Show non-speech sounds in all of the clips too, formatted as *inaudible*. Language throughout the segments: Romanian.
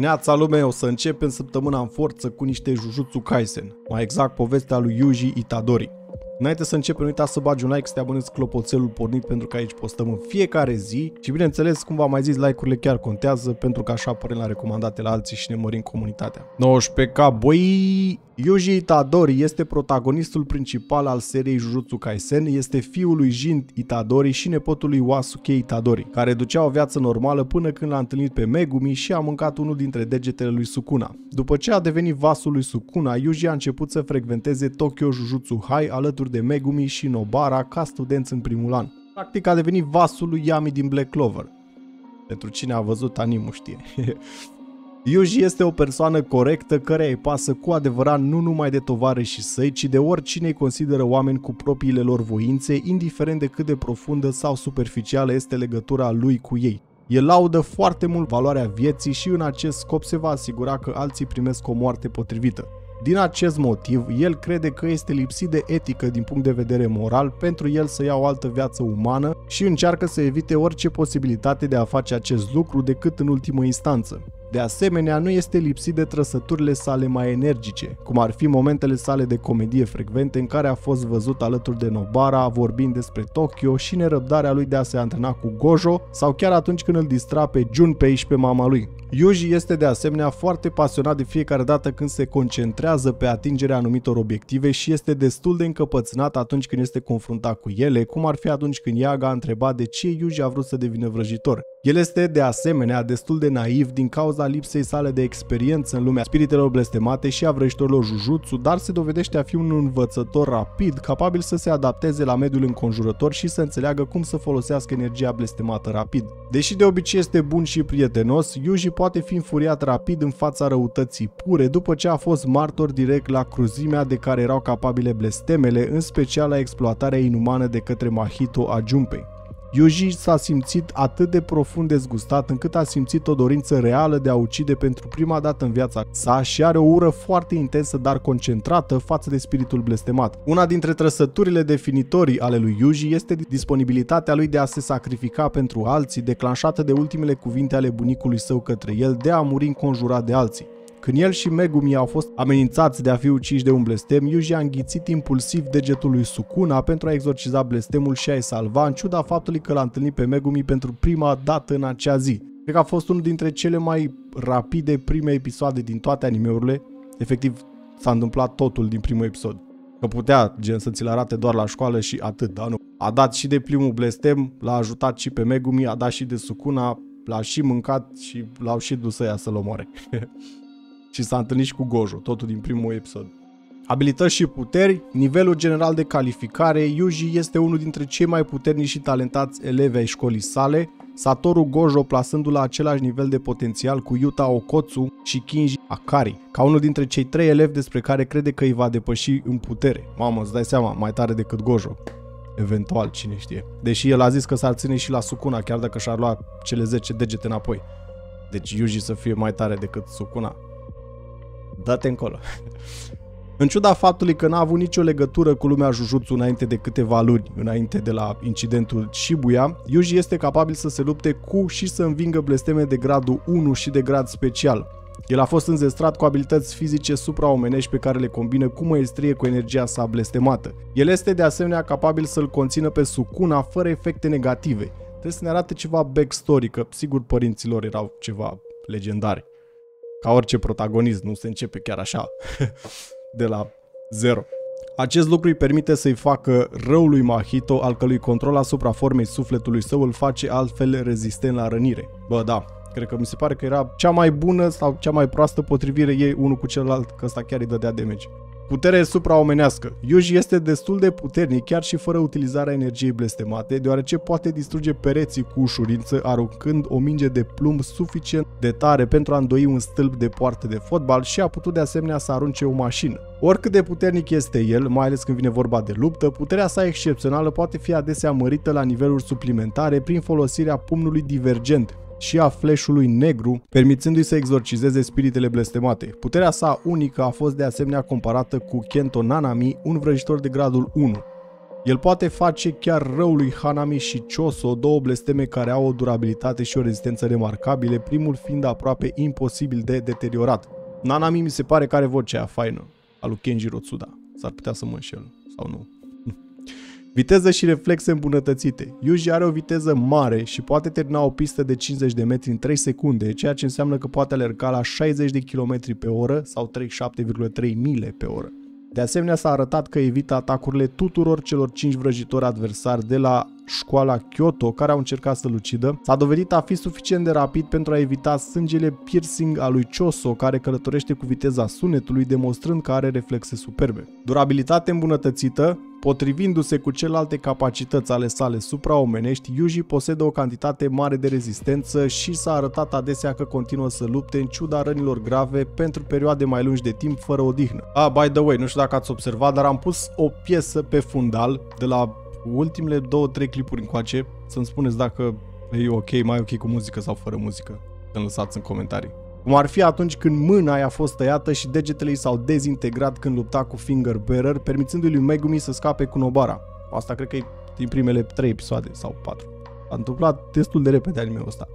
Neața lume, o să începem săptămâna în forță cu niște Jujutsu Kaisen, mai exact povestea lui Yuji Itadori. Înainte să începem, nu uita să bagi un like, să te abonezi clopoțelul pornit pentru că aici postăm în fiecare zi și bineînțeles, cum v-am mai zis, like-urile chiar contează pentru că așa apărăm la recomandate la alții și ne mărim comunitatea. 19K, băi, Yuji Itadori este protagonistul principal al seriei Jujutsu Kaisen, este fiul lui Jin Itadori și nepotul lui Wasuke Itadori, care ducea o viață normală până când l-a întâlnit pe Megumi și a mâncat unul dintre degetele lui Sukuna. După ce a devenit vasul lui Sukuna, Yuji a început să frecventeze Tokyo Jujutsu High alături de Megumi și Nobara ca studenți în primul an. Practic a devenit vasul lui Yami din Black Clover. Pentru cine a văzut animul știe. *laughs* Yuji este o persoană corectă care îi pasă cu adevărat nu numai de tovarășii săi, ci de oricine îi consideră oameni cu propriile lor voințe, indiferent de cât de profundă sau superficială este legătura lui cu ei. El laudă foarte mult valoarea vieții și în acest scop se va asigura că alții primesc o moarte potrivită. Din acest motiv, el crede că este lipsit de etică din punct de vedere moral pentru el să ia o altă viață umană și încearcă să evite orice posibilitate de a face acest lucru decât în ultimă instanță. De asemenea, nu este lipsit de trăsăturile sale mai energice, cum ar fi momentele sale de comedie frecvente în care a fost văzut alături de Nobara vorbind despre Tokyo și nerăbdarea lui de a se antrena cu Gojo sau chiar atunci când îl distra pe Junpei și pe mama lui. Yuji este de asemenea foarte pasionat de fiecare dată când se concentrează pe atingerea anumitor obiective și este destul de încăpățânat atunci când este confruntat cu ele, cum ar fi atunci când Yaga a întrebat de ce Yuji a vrut să devină vrăjitor. El este de asemenea destul de naiv din cauza lipsei sale de experiență în lumea spiritelor blestemate și a vrăjitorilor jujutsu, dar se dovedește a fi un învățător rapid, capabil să se adapteze la mediul înconjurător și să înțeleagă cum să folosească energia blestemată rapid. Deși de obicei este bun și prietenos, Yuji poate fi înfuriat rapid în fața răutății pure după ce a fost martor direct la cruzimea de care erau capabile blestemele, în special la exploatarea inumană de către Mahito a Junpei. Yuji s-a simțit atât de profund dezgustat încât a simțit o dorință reală de a ucide pentru prima dată în viața sa și are o ură foarte intensă, dar concentrată față de spiritul blestemat. Una dintre trăsăturile definitorii ale lui Yuji este disponibilitatea lui de a se sacrifica pentru alții, declanșată de ultimele cuvinte ale bunicului său către el de a muri înconjurat de alții. Când el și Megumi au fost amenințați de a fi uciși de un blestem, Yuji a înghițit impulsiv degetul lui Sukuna pentru a exorciza blestemul și a-i salva, în ciuda faptului că l-a întâlnit pe Megumi pentru prima dată în acea zi. Cred că a fost unul dintre cele mai rapide prime episoade din toate animeurile. Efectiv, s-a întâmplat totul din primul episod. Că putea, gen, să ți-l arate doar la școală și atât, dar nu. A dat și de primul blestem, l-a ajutat și pe Megumi, a dat și de Sukuna, l-a și mâncat și l-au și dus să ia să-l omoare. *laughs* și s-a întâlnit și cu Gojo, totul din primul episod. Abilități și puteri, nivelul general de calificare, Yuji este unul dintre cei mai puternici și talentați elevi ai școlii sale, Satoru Gojo plasându-l la același nivel de potențial cu Yuta Okotsu și Kinji Akari, ca unul dintre cei trei elevi despre care crede că îi va depăși în putere. Mamă, îți dai seama, mai tare decât Gojo. Eventual, cine știe. Deși el a zis că s-ar ține și la Sukuna, chiar dacă și-ar lua cele 10 degete înapoi. Deci Yuji să fie mai tare decât Sukuna dă-te încolo. În ciuda faptului că n-a avut nicio legătură cu lumea Jujutsu înainte de câteva luni, înainte de la incidentul Shibuya, Yuji este capabil să se lupte cu și să învingă blesteme de gradul 1 și de grad special. El a fost înzestrat cu abilități fizice supraomenești pe care le combină cu măestrie cu energia sa blestemată. El este de asemenea capabil să-l conțină pe Sukuna fără efecte negative. Trebuie să ne arate ceva backstory, că sigur părinților erau ceva legendare. Ca orice protagonist, nu se începe chiar așa, *laughs* de la zero. Acest lucru îi permite să-i facă rău lui Mahito, al cărui control asupra formei sufletului său îl face altfel rezistent la rănire. Bă, da, cred că mi se pare că era cea mai bună sau cea mai proastă potrivire ei unul cu celălalt, că ăsta chiar îi dădea damage. Putere supraomenească. Yuji este destul de puternic chiar și fără utilizarea energiei blestemate, deoarece poate distruge pereții cu ușurință aruncând o minge de plumb suficient de tare pentru a îndoi un stâlp de poartă de fotbal și a putut de asemenea să arunce o mașină. Oricât de puternic este el, mai ales când vine vorba de luptă, puterea sa excepțională poate fi adesea mărită la niveluri suplimentare prin folosirea pumnului divergent, și a flashului negru, permițându-i să exorcizeze spiritele blestemate. Puterea sa unică a fost de asemenea comparată cu Kento Nanami, un vrăjitor de gradul 1. El poate face chiar rău lui Hanami și Choso, două blesteme care au o durabilitate și o rezistență remarcabile, primul fiind aproape imposibil de deteriorat. Nanami mi se pare că are vocea faină, a lui Kenji Rotsuda. S-ar putea să mă înșel, sau nu. Viteză și reflexe îmbunătățite. Yuji are o viteză mare și poate termina o pistă de 50 de metri în 3 secunde, ceea ce înseamnă că poate alerga la 60 de km pe oră sau 37,3 mile pe oră. De asemenea, s-a arătat că evită atacurile tuturor celor 5 vrăjitori adversari de la școala Kyoto care au încercat să-l ucidă. S-a dovedit a fi suficient de rapid pentru a evita sângele piercing al lui Choso, care călătorește cu viteza sunetului, demonstrând că are reflexe superbe. Durabilitate îmbunătățită, Potrivindu-se cu celelalte capacități ale sale supraomenești, Yuji posedă o cantitate mare de rezistență și s-a arătat adesea că continuă să lupte în ciuda rănilor grave pentru perioade mai lungi de timp fără odihnă. Ah, by the way, nu știu dacă ați observat, dar am pus o piesă pe fundal de la ultimele două, trei clipuri încoace, să-mi spuneți dacă e ok, mai ok cu muzică sau fără muzică. Îmi lăsați în comentarii. Cum ar fi atunci când mâna i-a fost tăiată și degetele i s-au dezintegrat când lupta cu Finger Bearer, permițându-i lui Megumi să scape cu Nobara. Asta cred că e din primele 3 episoade sau 4. A întâmplat destul de repede anime ăsta.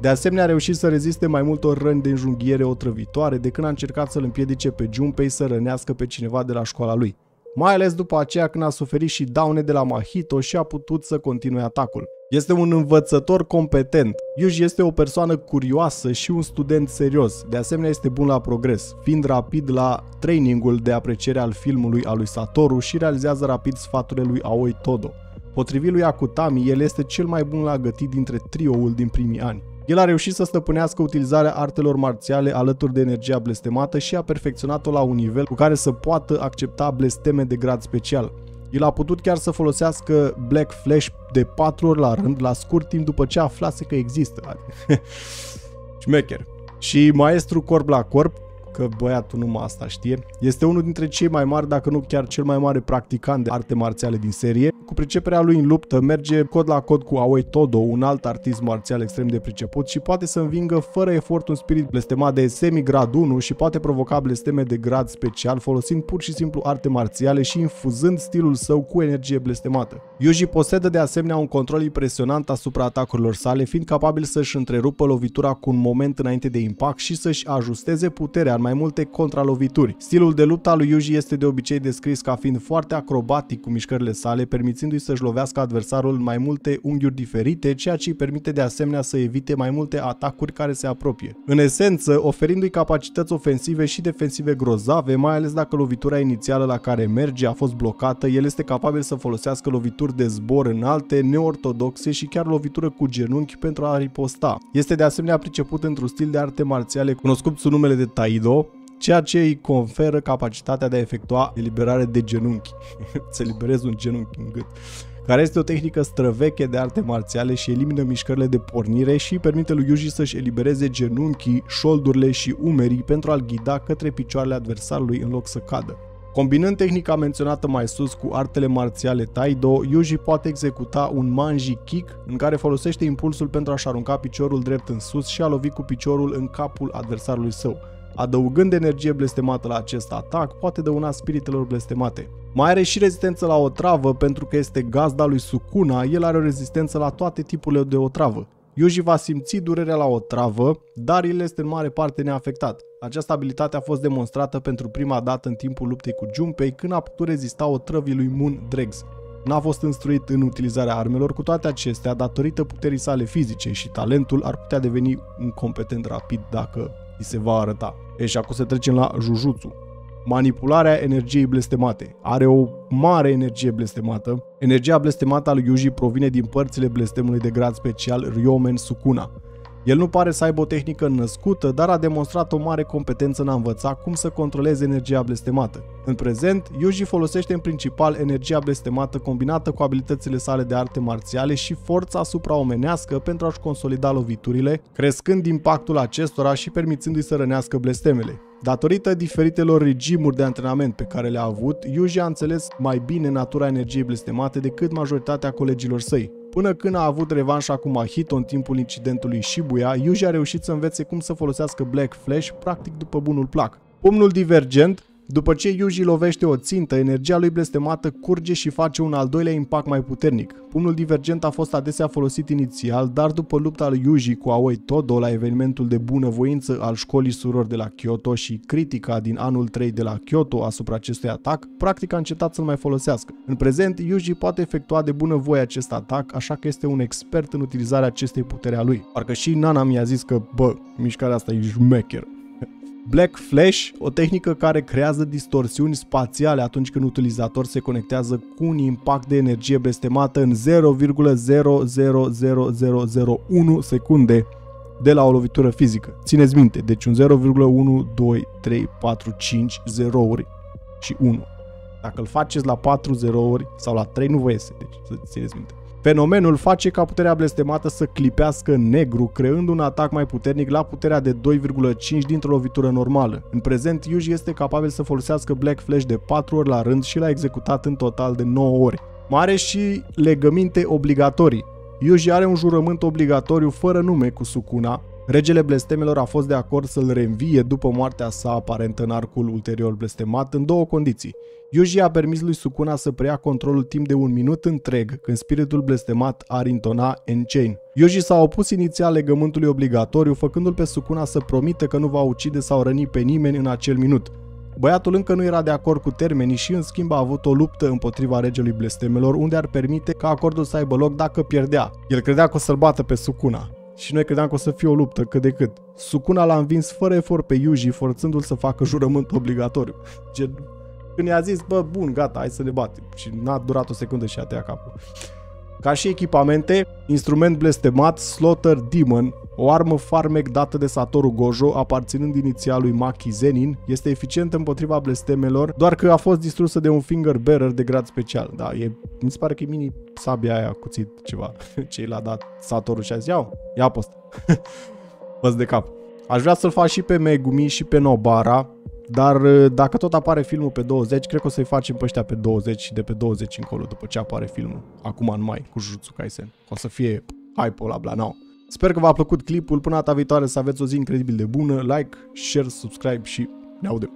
De asemenea, a reușit să reziste mai multor răni de înjunghiere otrăvitoare de când a încercat să-l împiedice pe Junpei să rănească pe cineva de la școala lui. Mai ales după aceea când a suferit și daune de la Mahito și a putut să continue atacul. Este un învățător competent. Yuji este o persoană curioasă și un student serios. De asemenea este bun la progres, fiind rapid la trainingul de apreciere al filmului al lui Satoru și realizează rapid sfaturile lui Aoi Todo. Potrivit lui Akutami, el este cel mai bun la gătit dintre trioul din primii ani. El a reușit să stăpânească utilizarea artelor marțiale alături de energia blestemată și a perfecționat-o la un nivel cu care să poată accepta blesteme de grad special. El a putut chiar să folosească Black Flash de 4 ori la rând, la scurt timp după ce aflase că există. *laughs* Șmecher. Și maestru corp la corp, că băiatul numai asta știe, este unul dintre cei mai mari, dacă nu chiar cel mai mare practicant de arte marțiale din serie. Cu priceperea lui în luptă, merge cod la cod cu Aoi Todo, un alt artist marțial extrem de priceput și poate să învingă fără efort un spirit blestemat de semi-grad 1 și poate provoca blesteme de grad special folosind pur și simplu arte marțiale și infuzând stilul său cu energie blestemată. Yuji posedă de asemenea un control impresionant asupra atacurilor sale, fiind capabil să-și întrerupă lovitura cu un moment înainte de impact și să-și ajusteze puterea în mai multe contralovituri. Stilul de luptă al lui Yuji este de obicei descris ca fiind foarte acrobatic cu mișcările sale, permițându-i să-și lovească adversarul în mai multe unghiuri diferite, ceea ce îi permite de asemenea să evite mai multe atacuri care se apropie. În esență, oferindu-i capacități ofensive și defensive grozave, mai ales dacă lovitura inițială la care merge a fost blocată, el este capabil să folosească lovituri de zbor înalte, neortodoxe și chiar lovitură cu genunchi pentru a riposta. Este de asemenea priceput într-un stil de arte marțiale cunoscut sub numele de Taido, ceea ce îi conferă capacitatea de a efectua eliberare de genunchi. *laughs* Să eliberezi un genunchi în gât care este o tehnică străveche de arte marțiale și elimină mișcările de pornire și permite lui Yuji să-și elibereze genunchii, șoldurile și umerii pentru a-l ghida către picioarele adversarului în loc să cadă. Combinând tehnica menționată mai sus cu artele marțiale Taido, Yuji poate executa un Manji Kick în care folosește impulsul pentru a-și arunca piciorul drept în sus și a lovi cu piciorul în capul adversarului său. Adăugând energie blestemată la acest atac, poate dăuna spiritelor blestemate. Mai are și rezistență la o travă pentru că este gazda lui Sukuna, el are o rezistență la toate tipurile de otravă. Yuji va simți durerea la o travă, dar el este în mare parte neafectat. Această abilitate a fost demonstrată pentru prima dată în timpul luptei cu Junpei când a putut rezista o trăvii lui Moon Dregs. N-a fost instruit în utilizarea armelor, cu toate acestea, datorită puterii sale fizice și talentul, ar putea deveni un competent rapid dacă îi se va arăta. E și acum să trecem la Jujutsu. Manipularea energiei blestemate. Are o mare energie blestemată. Energia blestemată al lui Yuji provine din părțile blestemului de grad special Ryomen Sukuna. El nu pare să aibă o tehnică născută, dar a demonstrat o mare competență în a învăța cum să controleze energia blestemată. În prezent, Yuji folosește în principal energia blestemată combinată cu abilitățile sale de arte marțiale și forța supraomenească pentru a-și consolida loviturile, crescând impactul acestora și permițându-i să rănească blestemele. Datorită diferitelor regimuri de antrenament pe care le-a avut, Yuji a înțeles mai bine natura energiei blestemate decât majoritatea colegilor săi. Până când a avut revanșa cu Mahito în timpul incidentului Shibuya, Yuji a reușit să învețe cum să folosească Black Flash practic după bunul plac. Pumnul divergent După ce Yuji lovește o țintă, energia lui blestemată curge și face un al doilea impact mai puternic. Pumnul divergent a fost adesea folosit inițial, dar după lupta lui Yuji cu Aoi Todo la evenimentul de bunăvoință al școlii surori de la Kyoto și critica din anul 3 de la Kyoto asupra acestui atac, practic a încetat să-l mai folosească. În prezent, Yuji poate efectua de bunăvoie acest atac, așa că este un expert în utilizarea acestei puteri a lui. Parcă și Nana mi-a zis că, bă, mișcarea asta e jmecher. Black Flash, o tehnică care creează distorsiuni spațiale atunci când utilizator se conectează cu un impact de energie blestemată în 0,000001 secunde de la o lovitură fizică. Țineți minte, deci un 0,1, 2, 3, 4, 5 zerouri și 1. Dacă îl faceți la 4 zerouri sau la 3 nu vă iese, deci să țineți minte. Fenomenul face ca puterea blestemată să clipească negru, creând un atac mai puternic la puterea de 2,5 dintr-o lovitură normală. În prezent, Yuji este capabil să folosească Black Flash de 4 ori la rând și l-a executat în total de 9 ori. Mare și legăminte obligatorii. Yuji are un jurământ obligatoriu fără nume cu Sukuna, Regele blestemelor a fost de acord să-l reînvie după moartea sa aparentă în arcul ulterior blestemat în două condiții. Yuji a permis lui Sukuna să preia controlul timp de un minut întreg când spiritul blestemat ar intona Enchain. Yuji s-a opus inițial legământului obligatoriu, făcându-l pe Sukuna să promită că nu va ucide sau răni pe nimeni în acel minut. Băiatul încă nu era de acord cu termenii și în schimb a avut o luptă împotriva regelui blestemelor unde ar permite ca acordul să aibă loc dacă pierdea. El credea că o să-l bată pe Sukuna și noi credeam că o să fie o luptă cât de cât. Sukuna l-a învins fără efort pe Yuji, forțându-l să facă jurământ obligatoriu. Gen, când i-a zis, bă, bun, gata, hai să ne batem. Și n-a durat o secundă și a tăiat capul. Ca și echipamente, instrument blestemat Slaughter Demon, o armă farmec dată de Satoru Gojo, aparținând inițial lui Maki Zenin, este eficientă împotriva blestemelor, doar că a fost distrusă de un finger bearer de grad special. Da, e, mi se pare că e mini sabia aia cuțit ceva. *laughs* Ce l-a dat Satoru și a zis, iau, ia post. *laughs* de cap. Aș vrea să-l fac și pe Megumi și pe Nobara, dar uh, dacă tot apare filmul pe 20, cred că o să-i facem pe ăștia pe 20 și de pe 20 încolo după ce apare filmul. Acum în mai, cu Jujutsu Kaisen. O să fie hype la blanau. Sper că v-a plăcut clipul. Până data viitoare să aveți o zi incredibil de bună. Like, share, subscribe și ne audem.